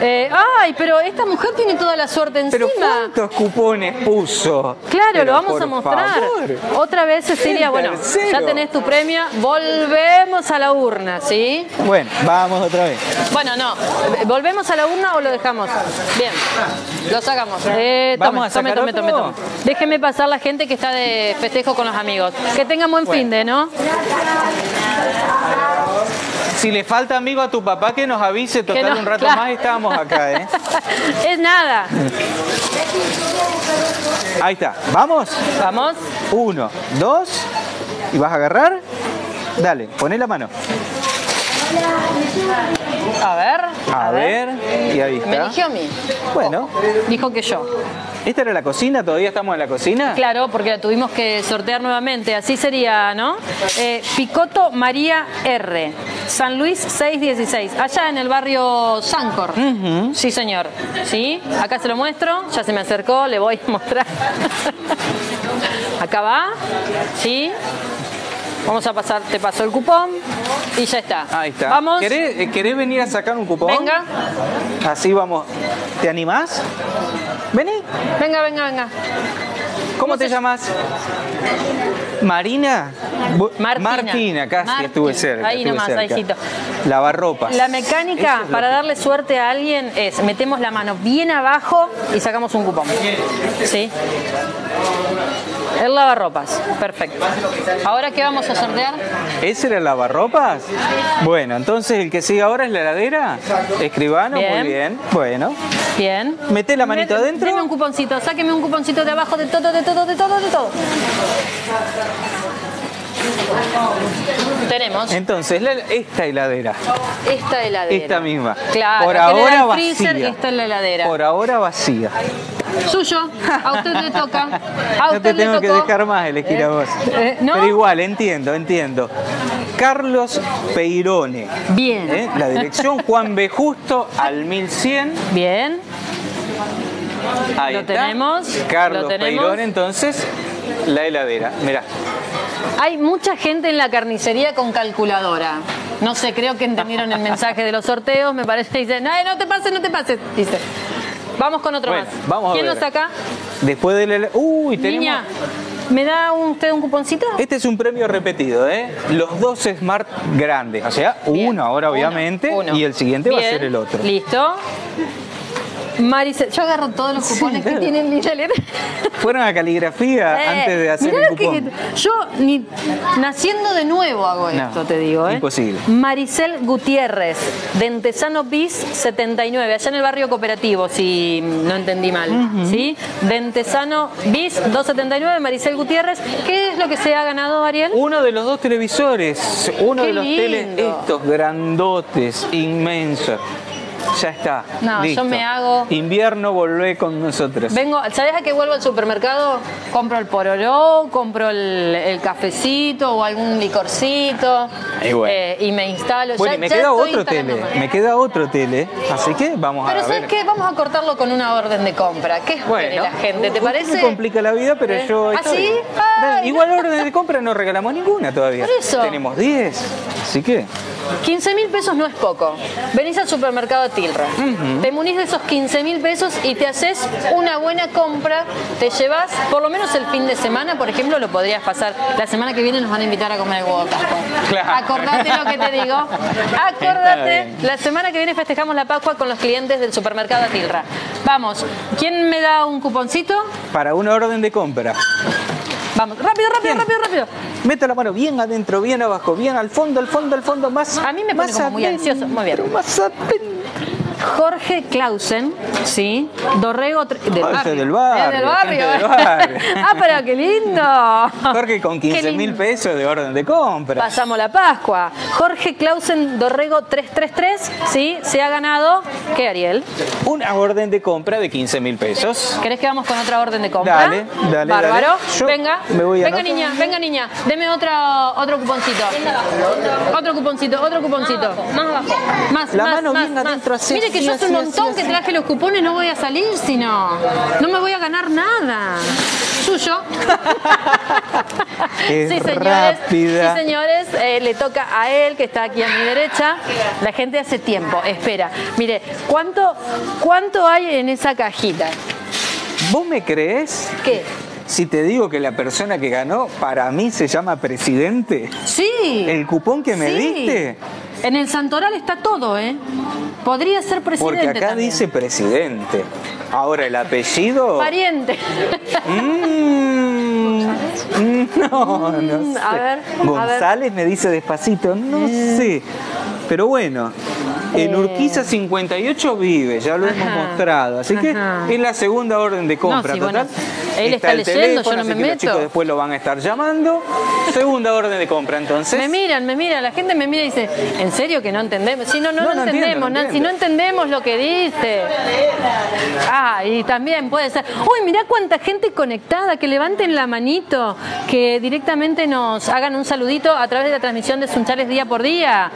Eh, ay, pero esta mujer tiene toda la suerte encima. Pero ¿cuántos cupones puso? Claro, Pero lo vamos por a mostrar. favor. Otra vez, Cecilia, El bueno, tercero. ya tenés tu premio. Volvemos a la urna, ¿sí? Bueno, vamos otra vez. Bueno, no. ¿Volvemos a la urna o lo dejamos? Bien. Lo sacamos. Eh, tome, ¿Vamos a tome, sacar tome, tome, otro? tome. Déjeme pasar la gente que está de festejo con los amigos. Que tengan buen fin de, ¿no? Si le falta amigo a tu papá, que nos avise. Total, no, un rato claro. más y estábamos acá, ¿eh? es nada. Ahí está. ¿Vamos? Vamos. Uno, dos. ¿Y vas a agarrar? Dale, poné la mano. A ver. A, ver. Y ahí está. Me eligió a mí. Bueno, Dijo que yo. ¿esta era la cocina? ¿Todavía estamos en la cocina? Claro, porque la tuvimos que sortear nuevamente. Así sería, ¿no? Eh, Picoto María R. San Luis 616. Allá en el barrio Sancor. Sí, señor. ¿Sí? Acá se lo muestro. Ya se me acercó. Le voy a mostrar. Acá va. ¿Sí? Vamos a pasar. Te pasó el cupón. Y ya está. Ahí está. Vamos. ¿Querés, eh, querés venir a sacar un cupón? Venga. Así vamos. ¿Te animás? Vení. Venga, venga, venga. ¿Cómo te llamas? ¿Marina? Martina. Martina, casi estuve cerca. Ahí estuve nomás, cerca. ahícito. Lavarropas. La mecánica es para que- darle suerte a alguien es metemos la mano bien abajo y sacamos un cupón. ¿Sí? El lavarropas, perfecto. Ahora, ¿qué vamos a sortear? ¿Ese era el lavarropas? Bueno, entonces el que sigue ahora es la heladera. Escribano, Bien. muy bien. Bueno, Bien. Mete la manito adentro. Deme un cuponcito, sáqueme un cuponcito de abajo de todo, de todo, de todo, de todo. Tenemos entonces la- esta heladera. esta heladera. Esta misma. Claro, Por ahora el freezer, vacía. esta es la heladera. Por ahora vacía. Suyo, a usted le toca. A No usted te le tengo que dejar más elegir a vos. Eh, ¿no? Pero igual, entiendo, entiendo. Carlos Peirone. Bien. ¿eh? La dirección Juan B. Justo al 1100. Bien. Ahí Lo está. tenemos, Carlos lo tenemos. Peirone, entonces, la heladera. Mirá. Hay mucha gente en la carnicería con calculadora. No sé, creo que entendieron el mensaje de los sorteos. Me parece que dicen, "Ay, no te pases, no te pases. Dice. Vamos con otro Bueno, más. vamos a ¿Quién ver. lo saca? Después de la... Uy, tenemos... Niña, ¿me da un- usted un cuponcito? Este es un premio repetido, ¿eh? Los dos Smart grandes. O sea, Bien. uno ahora, obviamente, uno. y el siguiente va a ser el otro. Listo. Maricel, yo agarro todos los cupones que claro. tienen Letra. Fueron a caligrafía Eh, antes de hacer el lo que- cupón. yo ni naciendo de nuevo hago No, esto, te digo. ¿eh? imposible. Maricel Gutiérrez, Dentesano Bis 79, allá en el barrio cooperativo, si no entendí mal. ¿sí? Dentesano Bis 279, Maricel Gutiérrez. ¿Qué es lo que se ha ganado, Ariel? Uno de los dos televisores, uno Qué de los teles, lindo. estos grandotes, inmensos. Ya está. No, yo me hago- Invierno, volvé con nosotros. Vengo, ¿sabes a qué vuelvo al supermercado? Compro el poroló, compro el, el cafecito o algún licorcito Y bueno. eh, y me instalo. Bueno, Ya- y me ya queda otro tele, me queda otro tele, así que vamos Pero a ¿sabes ver. qué? Vamos a cortarlo con una orden de compra. ¿Qué espere Bueno, la gente? ¿Te parece? Me complica la vida, pero ¿Eh? yo. ¿Ah, sí? Ay, Igual orden de compra no regalamos ninguna todavía. Por eso. Tenemos 10, así que. 15 mil pesos no es poco. Venís al supermercado Tilra, te munís de esos 15 mil pesos y te haces una buena compra. Te llevas, por lo menos el fin de semana, por ejemplo, lo podrías pasar. La semana que viene nos van a invitar a comer el huevo de Pascua. Claro. Acordate lo que te digo. Acordate. La semana que viene festejamos la Pascua con los clientes del supermercado Tilra. Vamos, ¿quién me da un cuponcito? Para una orden de compra. Vamos, rápido, rápido, rápido, rápido. Meta la mano bien adentro, bien abajo, bien al fondo, al fondo, al fondo, más. A mí me pone más como muy adentro, ansioso. Muy bien. Más adentro. Jorge Clausen, sí, Dorrego del Ah, barrio. del barrio, del barrio. gente del barrio. ah, pero qué lindo. Jorge con Qué 15 mil pesos de orden de compra. Pasamos la Pascua. Jorge Clausen Dorrego 333, sí, se ha ganado. ¿Qué, Ariel? Una orden de compra de 15 mil pesos. ¿Querés que vamos con otra orden de compra? Dale, dale, Bárbaro. dale. Yo venga, me voy a venga anotar. niña, venga niña. Deme otra, otro cuponcito. Otro cuponcito, otro cuponcito. Más abajo. Más, La más, mano más, bien más. adentro, así, Mire que yo hace un montón que traje los cupones, no voy a salir si no. Me voy a ganar nada. Suyo. Sí, señores. rápida. Sí, señores. eh, le toca a él, que está aquí a mi derecha. La gente hace tiempo. Espera. Mire, ¿cuánto, cuánto hay en esa cajita? ¿Vos me crees? ¿Qué? Si te digo que la persona que ganó para mí se llama presidente, Sí. el cupón que me Sí. diste, En el Santoral está todo, ¿eh? Podría ser presidente. porque acá también. dice presidente. Ahora el apellido. Pariente. Mm, no, no Mm, sé. a ver, a González me dice despacito, no sé. Pero bueno, en Urquiza 58 vive, ya lo hemos mostrado. Así que ajá. es la segunda orden de compra, sí, bueno, total. él está leyendo, teléfono, yo no me que Los meto. chicos después lo van a estar llamando. Segunda orden de compra, entonces. Me miran, me miran, la gente me mira y dice, ¿en serio que no entendemos? Sí, no, no, No, entiendo, entendemos, no Nancy, no entendemos lo que dice. Ah, y también puede ser. Uy, mirá cuánta gente conectada, que levanten la manito, que directamente nos hagan un saludito a través de la transmisión de Sunchales día por día.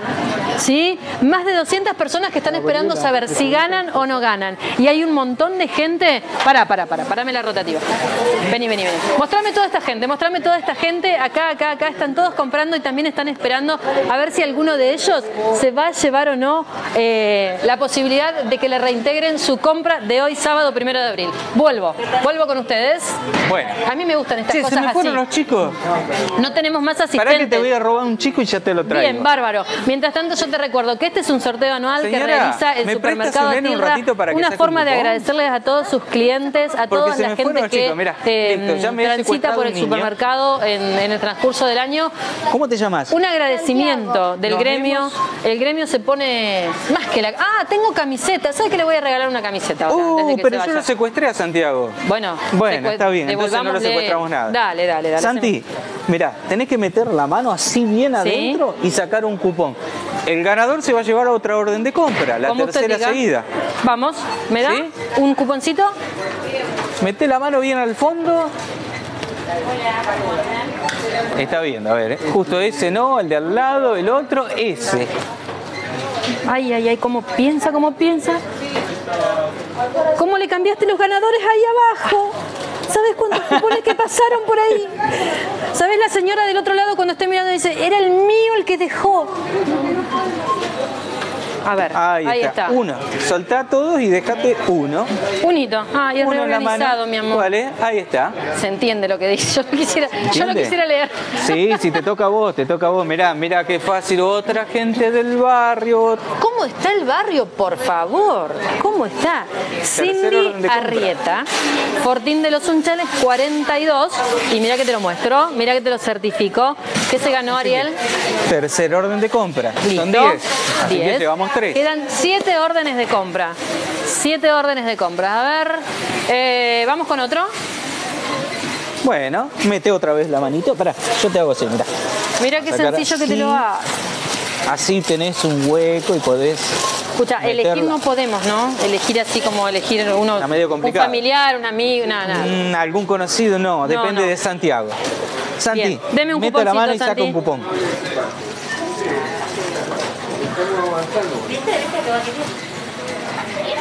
¿Sí? Más de 200 personas que están esperando saber si ganan o no ganan. Y hay un montón de gente. Pará, pará, pará, parame la rotativa. Vení, vení, vení. Mostrame toda esta gente, mostrame toda esta gente. Acá, acá, acá están todos comprando y también están esperando a ver si alguno de ellos se va a llevar o no eh, la posibilidad de que le reintegren su compra de hoy, sábado primero de abril. Vuelvo, vuelvo con ustedes. Bueno. A mí me gustan estas se cosas me así. fueron los chicos. No tenemos más asistentes. Pará que te voy a robar un chico y ya te lo traigo. Bien, bárbaro. Mientras tanto yo te recuerdo que este es un sorteo anual que realiza el ¿me presta supermercado su nene un Tierra. ratito para que Una forma un de agradecerles a todos sus clientes, a toda la gente que mirá, eh, listo, ya me he transita por el niño. supermercado en, en el transcurso del año. ¿Cómo te llamas? Un agradecimiento del Nos gremio. vemos. El gremio se pone más que la. Ah, tengo camiseta. ¿Sabes que le voy a regalar una camiseta ahora? Uh, que pero se yo lo secuestré a Santiago. Bueno, Bueno, está bien, entonces no lo secuestramos nada. Dale, dale, dale. Santi, mira, tenés que meter la mano así bien adentro y sacar un cupón. El ganador se va a llevar a otra orden de compra, la tercera seguida. Vamos, ¿me da ¿Sí? un cuponcito? Mete la mano bien al fondo. Está bien, a ver, ¿eh? justo ese no, el de al lado, el otro, ese. Ay, ay, ay, cómo piensa, cómo piensa. ¿Cómo le cambiaste los ganadores ahí abajo? ¿Sabes cuántos cupones que pasaron por ahí? ¿Sabes la señora del otro lado cuando esté mirando dice, era el mío el que dejó? A ver, Ahí, ahí, está. está. Uno. Soltá todos y dejate uno. Un hito. Ah, y es Uno reorganizado, mi amor. ¿Cuál es? Ahí está. Se entiende lo que dice. Yo lo quisiera, yo lo quisiera leer. Sí, si te toca a vos, te toca a vos. Mirá, mirá qué fácil. Otra gente del barrio. ¿Cómo está el barrio, por favor? ¿Cómo está? Cindy. Arrieta, Fortín de los Unchales 42. Y mira que te lo muestro, mira que te lo certifico. ¿Qué se ganó Ariel? Tercer orden de compra. Listo. Son 10. Así que 10. llevamos 3. Quedan 7 órdenes de compra. 7 órdenes de compra. A ver, eh, vamos con otro. Bueno, mete otra vez la manito. Pará, yo te hago así, mirá. Mira qué sencillo que te lo hagas. Así tenés un hueco y podés. Escucha, elegir no podemos, ¿no? Elegir así como elegir uno, Está medio un familiar, un amigo, nada. Mm, algún conocido, no, depende no. de Santiago. Santi, Bien, deme un mete la mano y saca un cupón.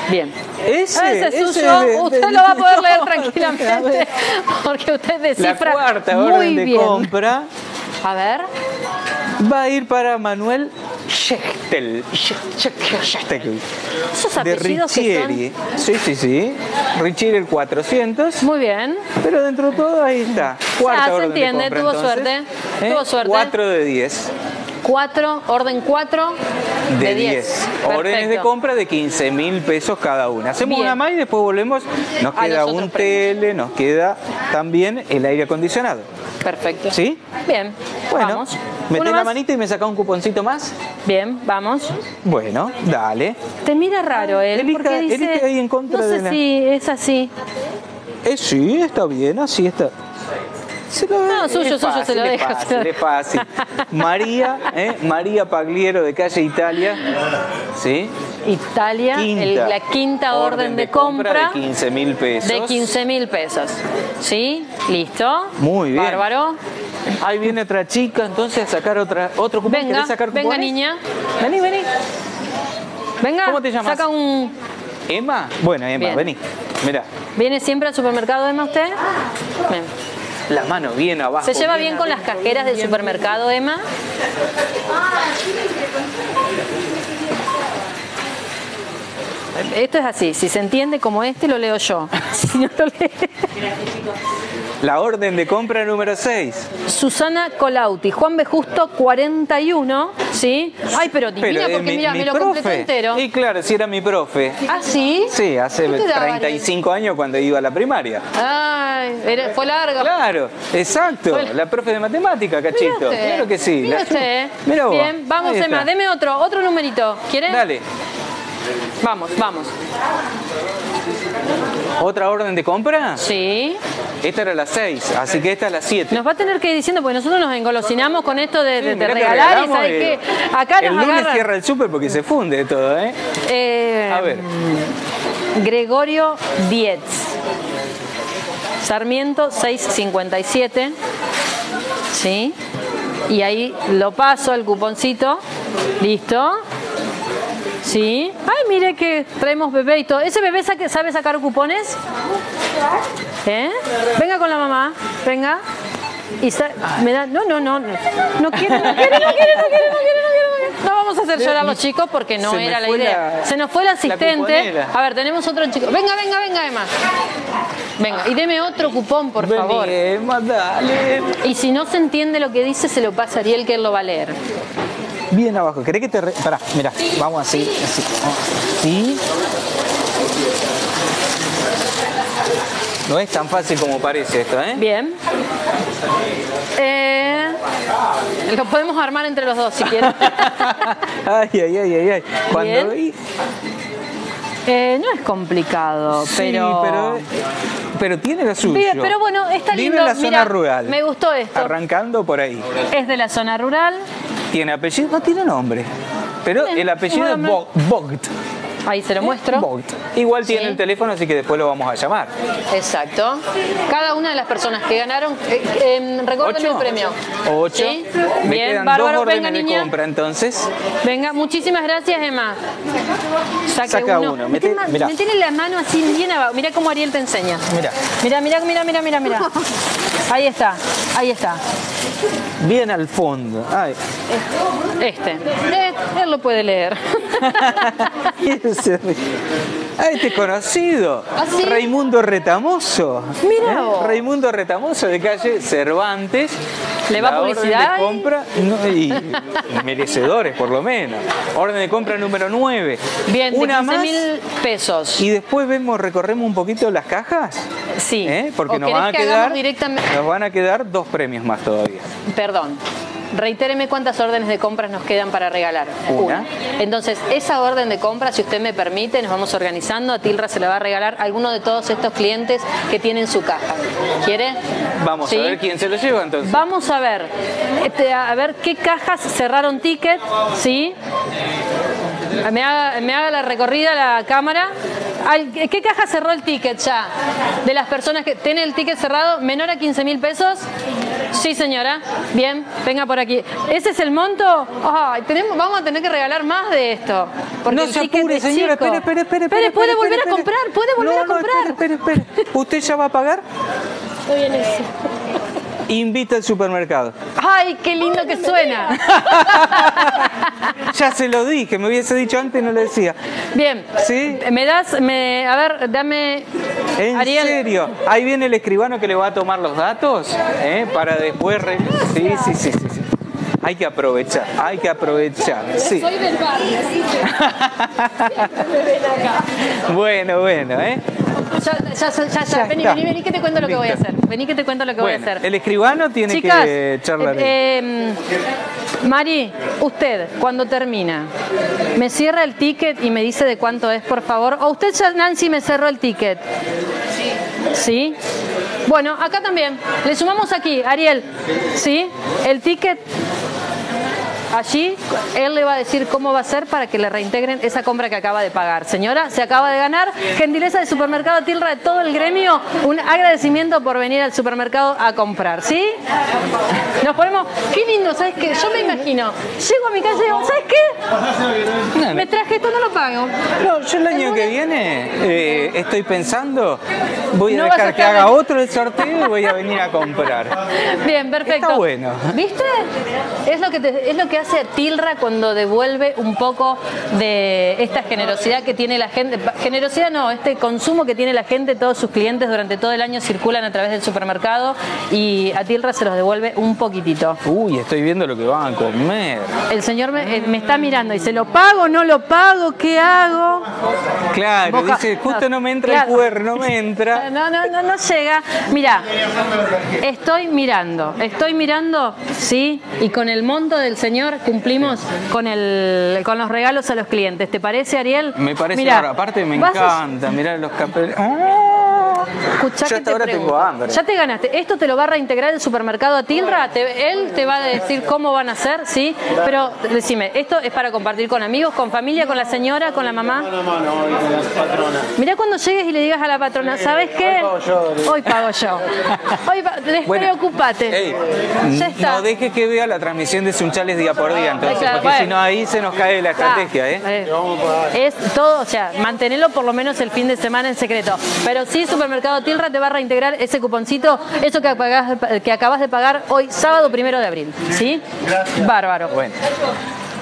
Bien. Ese, Ese es ese suyo, de- usted de- lo va a poder leer tranquilamente porque usted La descifra cuarta muy orden de bien. compra A ver, va a ir para Manuel Schechtel. Schechtel. esos De que Richieri. Sí, sí, sí. Richieri el 400. son muy bien. Pero dentro de todo ahí está. Cuarta Ah, se orden entiende, de compra, tuvo entonces. suerte, ¿Eh? tuvo suerte. 4 de 10. 4, orden 4 De, de 10. 10. Órdenes de compra de 15 mil pesos cada una. Hacemos Bien. una más y después volvemos. Nos A queda un premios. tele, nos queda también el aire acondicionado. Perfecto. ¿Sí? Bien. Bueno, vamos. la manita y me saca un cuponcito más. Bien, vamos. Bueno, dale. Te mira raro él Elija- porque dice ahí en contra no sé de la- si es así. Eh, sí, está bien, así está. Se lo- No, es suyo, suyo, fácil, se lo es dejo, fácil, es fácil. María, ¿eh? María Pagliero de Calle Italia. ¿Sí? Italia, Quinta. el- la quinta orden, de, compra, de 15 mil pesos. de 15 mil pesos. ¿Sí? ¿Listo? Muy bien. Bárbaro. Ahí viene otra chica, entonces a sacar otra, otro cupón. Venga, ¿Querés sacar venga niña. Vení, vení. Venga, ¿Cómo te llamas? saca un... ¿Emma? Bueno, Emma, Bien. vení. Mira, ¿Viene siempre al supermercado, Emma, usted? Bien. La mano bien abajo. ¿Se lleva bien con las cajeras del supermercado, Emma? Esto es así, si se entiende como este lo leo yo. Si no lo lee. La orden de compra número 6. Susana Colauti, Juan B. Justo 41, ¿sí? Ay, pero divina es porque mi- mira, mi me lo completó profe. entero. Y claro, si era mi profe. ¿Ah, sí? Sí, hace ¿Qué te daba, 35 años cuando iba a la primaria. Ay, era- fue larga. Claro, exacto. La profe de matemática, cachito. Claro que sí. Mira La- usted. Mira vos. Bien, vamos, Emma, deme otro, otro numerito. ¿Quiere? Dale. Vamos, vamos. ¿Otra orden de compra? Sí. Esta era la 6, así que esta es la 7. Nos va a tener que ir diciendo, porque nosotros nos engolosinamos con esto de, regalar y ¿sabes qué? Acá El nos lunes agarran. cierra el súper porque se funde todo, ¿eh? Eh, A ver. Gregorio Dietz. Sarmiento 657. ¿Sí? Y ahí lo paso al cuponcito. ¿Listo? ¿Sí? Ay, mire que traemos bebé y todo. ¿Ese bebé sabe sacar cupones? ¿Eh? Venga con la mamá. Venga. Y me da. No, no, no. No, no quiere, no quiere, no quiere, no quiere, no quiere, no quiere. No, vamos a hacer llorar a los chicos porque no era la idea. la- Se nos fue el asistente. A ver, tenemos otro chico. Venga, venga, venga, Emma. Venga, y deme otro cupón, por Vení, favor. Emma, dale. Y si no se entiende lo que dice, se lo pasa a Ariel que él lo va a leer. Bien abajo. ¿Querés que te... Re... Pará, mira, vamos así, así. así. No es tan fácil como parece esto, ¿eh? Bien. Eh, lo podemos armar entre los dos si quieren. ay, ay, ay, ay, ay. Cuando Bien. vi- Eh, no es complicado, Sí, pero... pero, pero tiene lo suyo. Bien, pero bueno, está Vive lindo. en la zona Mira, rural. Me gustó esto. Arrancando por ahí. Es de la zona rural. Tiene apellido, no tiene nombre. Pero Bien, el apellido es bueno, Bo- Vogt. Ahí se lo muestro. Vogt. Igual tiene Sí. el teléfono, así que después lo vamos a llamar. Exacto. Cada una de las personas que ganaron, eh, eh, recuerden el premio. Ocho. ¿Sí? Me Bien, quedan bárbaro. dos órdenes Venga, de niña. compra, entonces. Venga, muchísimas gracias, Emma. Saque Saca uno. uno, mete- metele la mano así bien abajo. Mira cómo Ariel te enseña. Mira, Mira, mira, mira, mira, mira, mira. Ahí está, ahí está. bien al fondo. Ay. Este. Eh, él lo puede leer. Ah, este conocido. ¿Ah, sí? Raimundo Retamoso. Mira vos. Raimundo Retamoso de calle Cervantes. ¿Le va La orden publicidad de ahí? compra no, y merecedores por lo menos. Orden de compra número 9. Bien, de Una 15 más. mil pesos. Y después vemos, recorremos un poquito las cajas. Sí. ¿eh? Porque ¿O nos van a quedar. directamente? Nos van a quedar dos premios más todavía. Perdón. Reitéreme cuántas órdenes de compras nos quedan para regalar. Una. Entonces, esa orden de compra, si usted me permite, nos vamos organizando. A Tilra se le va a regalar a alguno de todos estos clientes que tienen su caja. ¿Quiere? Vamos ¿Sí? a ver quién se lo lleva entonces. Vamos a ver, este, a ver qué cajas cerraron ticket, ¿sí? Me haga, me haga la recorrida la cámara. ¿Qué caja cerró el ticket ya? De las personas que tienen el ticket cerrado, menor a 15 mil pesos. Sí, señora. Bien, venga por aquí. ¿Ese es el monto? Ay, tenemos, vamos a tener que regalar más de esto. Porque no el se apure, es señora. Espere, espere, espere. Espere, puede volver a comprar, puede volver No, a no, comprar. espere, espere, espere. ¿Usted ya va a pagar? Estoy en eso. Invita al supermercado. Ay, qué lindo que suena. Ya se lo dije, me hubiese dicho antes y no lo decía. Bien. ¿Sí? ¿Me das? Me, a ver, dame. ¿En Ariel. serio? Ahí viene el escribano que le va a tomar los datos ¿eh? para después... re- Sí, sí, sí, sí, sí. Hay que aprovechar, hay que aprovechar. Sí. Soy del barrio, así que. Bueno, bueno, ¿eh? Ya, ya, ya, ya, Ya Vení, vení, vení que te cuento lo que voy a hacer. Vení que te cuento lo que voy a hacer. el escribano tiene Chicas, que charlar. eh, eh, Mari, usted, cuando termina, me cierra el ticket y me dice de cuánto es, por favor. O usted ya, Nancy, me cerró el ticket. Sí. Bueno, acá también. Le sumamos aquí, Ariel. ¿Sí? El ticket. Allí él le va a decir cómo va a ser para que le reintegren esa compra que acaba de pagar. Señora, se acaba de ganar. Gentileza del supermercado Tilra de todo el gremio. Un agradecimiento por venir al supermercado a comprar. ¿Sí? Nos ponemos. Qué lindo, ¿sabes qué? Yo me imagino. Llego a mi casa y digo, ¿sabes qué? Me traje esto, no lo pago. No, yo el año que viene eh, estoy pensando, voy a No vas a dejar que haga otro el sorteo y voy a venir a comprar. Bien, perfecto. Está bueno. ¿Viste? Es lo que te- es lo que hace Tilra cuando devuelve un poco de esta generosidad que tiene la gente. Generosidad no, este consumo que tiene la gente, todos sus clientes durante todo el año circulan a través del supermercado y a Tilra se los devuelve un poquitito. Uy, estoy viendo lo que van a comer. El señor me, eh, me está mirando y dice, ¿lo pago, no lo pago? ¿Qué hago? Claro, Boca- dice, justo no me entra Claro. el QR, no me entra. No, no, no, no llega. Mira, estoy mirando, estoy mirando, sí, y con el monto del señor cumplimos con el, con los regalos a los clientes. ¿Te parece, Ariel? Me parece, Mirá, ahora, aparte me vas a- encanta, mirar los capeles. ¡Oh! Escuchá Yo que hasta te ahora pregunto. tengo hambre. Ya te ganaste. Esto te lo va a reintegrar el supermercado a Tilra. Te- él te va a decir cómo van a hacer, ¿sí? Pero decime, ¿esto es para compartir con amigos, con familia, con la señora, con la mamá? Mano mano hoy patrona. Mirá cuando llegues y le digas a la patrona, ¿sabes qué? pago yo. Hoy pago yo. Hoy pa- despreocupate. Ya está. no deje que vea la transmisión de Sunchales día por día, entonces, claro, porque bueno. si no ahí se nos cae la estrategia, ¿eh? Ah, Es todo, o sea, mantenerlo por lo menos el fin de semana en secreto. Pero sí, Supermercado Tilra te va a reintegrar ese cuponcito, eso que, apagás- que acabas de pagar hoy, sábado primero de abril. ¿Sí? Gracias. Bárbaro. Bueno,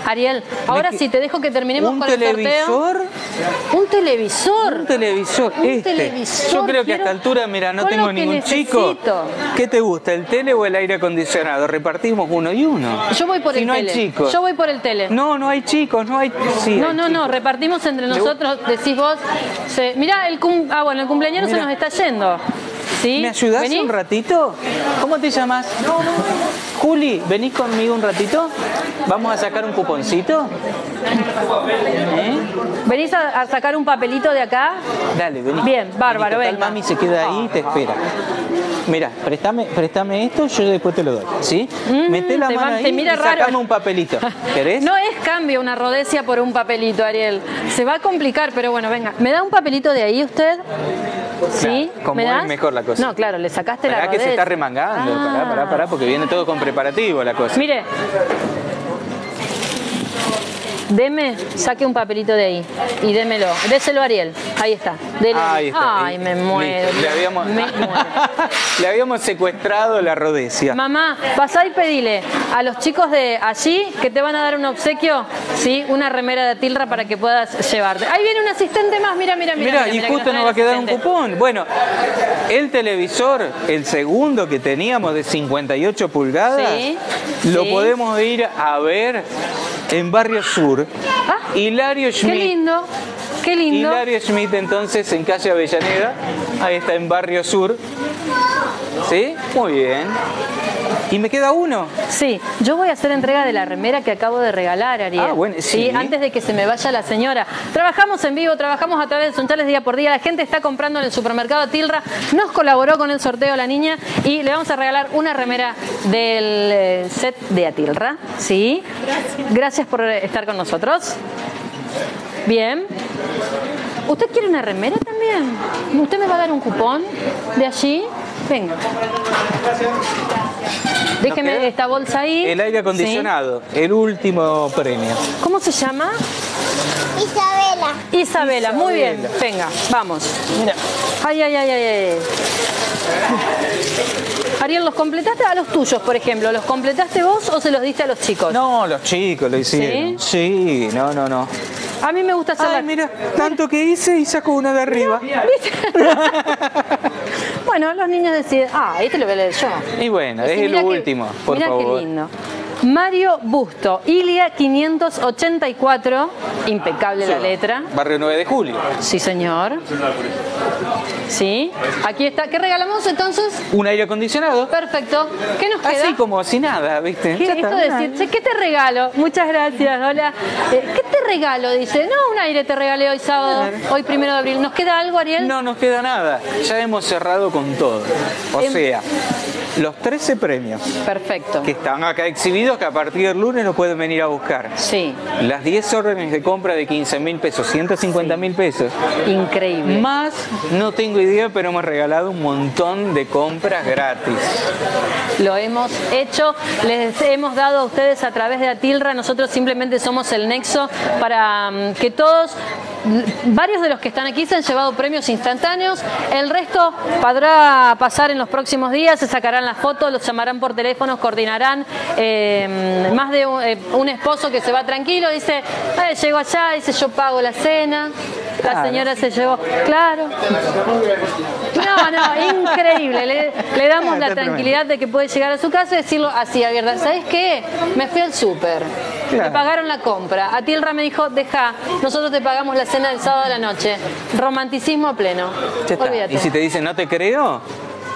Ariel, ahora sí, te dejo que terminemos ¿Un con el sorteo. televisor? Un televisor. Un televisor, Un este. televisor, Yo creo que a esta altura, mira, no tengo ningún chico. ¿Qué te gusta, el tele o el aire acondicionado? Repartimos uno y uno. Yo voy por Si el no tele. hay chicos. Yo voy por el tele. No, no hay chicos, no hay. sí No, hay no, no, repartimos entre nosotros, decís vos. Se, mirá, el cum, ah, bueno, el cumpleañero se nos está yendo. ¿Sí? ¿Me ayudás ¿Vení? un ratito? ¿Cómo te llamas? Juli, ¿venís conmigo un ratito? ¿Vamos a sacar un cuponcito? ¿Eh? ¿Venís a, a sacar un papelito de acá? Dale, vení. Bien, bárbaro, Vení, total, venga. mami se queda ahí y te espera. Mira, préstame, préstame esto, yo después te lo doy. ¿Sí? Mm, Mete la mano ahí mira y raro. sacame un papelito. ¿Querés? No es cambio una rodecia por un papelito, Ariel. Se va a complicar, pero bueno, venga. ¿Me da un papelito de ahí usted? ¿Sí? Como ¿Me es mejor la cosa. No, claro, le sacaste la Pará que rodecia. se está remangando. Ah. Pará, pará, pará, porque viene todo con preparativo la cosa. Mire. Deme, saque un papelito de ahí y démelo. Déselo a Ariel. Ahí está. Dele. Ahí está. Ay, me muero. Le habíamos, Me muero. le habíamos secuestrado la rodecia. Mamá, pasá y pedile a los chicos de allí que te van a dar un obsequio, ¿sí? Una remera de tilra para que puedas llevarte. Ahí viene un asistente más, mira, mira, mira. Mira, y mira justo nos va a quedar un cupón. Bueno, el televisor, el segundo que teníamos de 58 pulgadas, Sí, lo sí. podemos ir a ver en Barrio Sur. Ah, Hilario Qué Schmidt. lindo, qué lindo. Hilario Schmidt entonces en calle Avellaneda, ahí está en Barrio Sur. ¿Sí? Muy bien. ¿Y me queda uno? Sí, yo voy a hacer entrega de la remera que acabo de regalar, Ariel. Ah, bueno, sí. antes de que se me vaya la señora. Trabajamos en vivo, trabajamos a través de Sunchales día por día. La gente está comprando en el supermercado Tilra. Nos colaboró con el sorteo la niña y le vamos a regalar una remera del eh, set de Atilra. Sí. Gracias por estar con nosotros. Bien. ¿Usted quiere una remera también? ¿Usted me va a dar un cupón de allí? Venga. Déjeme esta bolsa ahí. El aire acondicionado, el último premio. ¿Cómo se llama? Isabela. Isabela. Muy bien. Venga, vamos. Mira. Ay, ay, ay, ay, ay. Ariel, ¿los completaste a los tuyos, por ejemplo? ¿Los completaste vos o se los diste a los chicos? No, los chicos lo hicieron. Sí, no, no, no. A mí me gusta hacer Ay, la- mira, tanto que hice y saco una de arriba. ¿Viste? bueno, los niños deciden, ah, este lo voy a leer yo. Y bueno, es el último, por mirá favor. qué lindo. Mario Busto, Ilia 584, impecable la letra. Barrio 9 de Julio. Sí, señor. Sí, aquí está. ¿Qué regalamos entonces? Un aire acondicionado. Perfecto. ¿Qué nos queda? Así como si nada, ¿viste? ¿Qué, esto de decir, "Che, ¿qué te regalo? Muchas gracias, hola. Eh, ¿Qué te regalo? Dice, no, un aire te regalé hoy sábado, hoy primero de abril. ¿Nos queda algo, Ariel? No nos queda nada. Ya hemos cerrado con todo. O Em- sea, los 13 premios Perfecto. que están acá exhibidos, que a partir del lunes los pueden venir a buscar. Sí, Las 10 órdenes de compra de 15 mil pesos, 150 mil pesos. increíble. Más, no tengo idea, pero hemos regalado un montón de compras gratis. Lo hemos hecho, les hemos dado a ustedes a través de Atilra, nosotros simplemente somos el nexo para mm, que todos, l- varios de los que están aquí se han llevado premios instantáneos, el resto podrá pasar en los próximos días, se sacarán las fotos, los llamarán por teléfono, coordinarán, eh, más de un, eh, un esposo que se va tranquilo, dice, "Ay, llego allá, dice yo pago la cena, la Claro. señora se llevó, claro. No, no, increíble. Le, le damos la tranquilidad de que puede llegar a su casa y decirlo así abierta. ¿Sabes qué? Me fui al súper. Me Claro. pagaron la compra. A Tilra me dijo, deja, nosotros te pagamos la cena del sábado a la noche. Romanticismo pleno. Olvídate. Y si te dicen no te creo,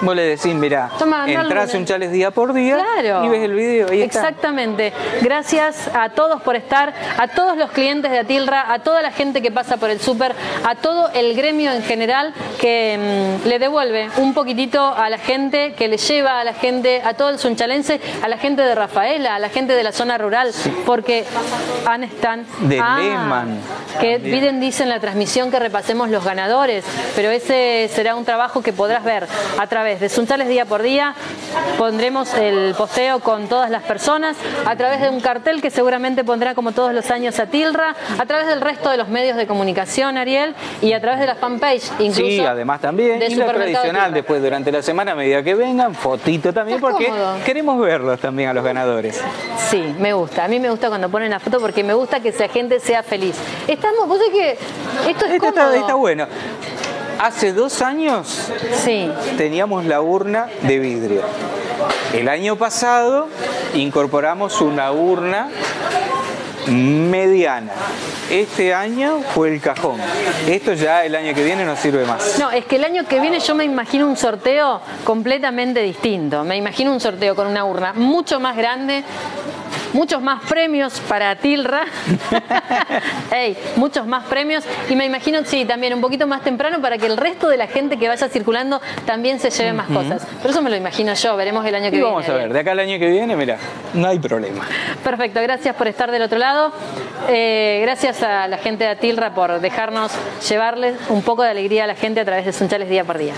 vos le decís, mira, entras un chales día por día Claro. y ves el video. Está. Exactamente. Gracias a todos por estar, a todos los clientes de Atilra, a toda la gente que pasa por el súper, a todo el gremio en general que mm, le devuelve un poquitito a la gente, que le lleva a la gente, a todo el sunchalense, a la gente de Rafaela, a la gente de la zona rural, porque han están De Lehmann. que También. piden dice en la transmisión que repasemos los ganadores, pero ese será un trabajo que podrás ver a través través de Sunchales día por día pondremos el posteo con todas las personas, a través de un cartel que seguramente pondrá como todos los años a Tilra, a través del resto de los medios de comunicación, Ariel, y a través de la fanpage, incluso. Sí, además también. de y Supermercado tradicional, después durante la semana, a medida que vengan, fotito también, porque cómodo. queremos verlos también a los ganadores. Sí, me gusta. A mí me gusta cuando ponen la foto porque me gusta que esa gente sea feliz. Estamos, vos sabés que esto es Esto está, cómodo. está bueno. Hace dos años Sí. teníamos la urna de vidrio. El año pasado incorporamos una urna mediana. Este año fue el cajón. Esto ya el año que viene no sirve más. No, es que el año que viene yo me imagino un sorteo completamente distinto. Me imagino un sorteo con una urna mucho más grande, muchos más premios para Tilra. Ey, muchos más premios. Y me imagino, sí, también un poquito más temprano para que el resto de la gente que vaya circulando también se lleve más cosas. Pero eso me lo imagino yo, veremos el año que Y viene. vamos a ver, de acá al año que viene, mira, no hay problema. Perfecto, gracias por estar del otro lado. Eh, gracias a la gente de Tilra por dejarnos llevarles un poco de alegría a la gente a través de Sunchales día por día.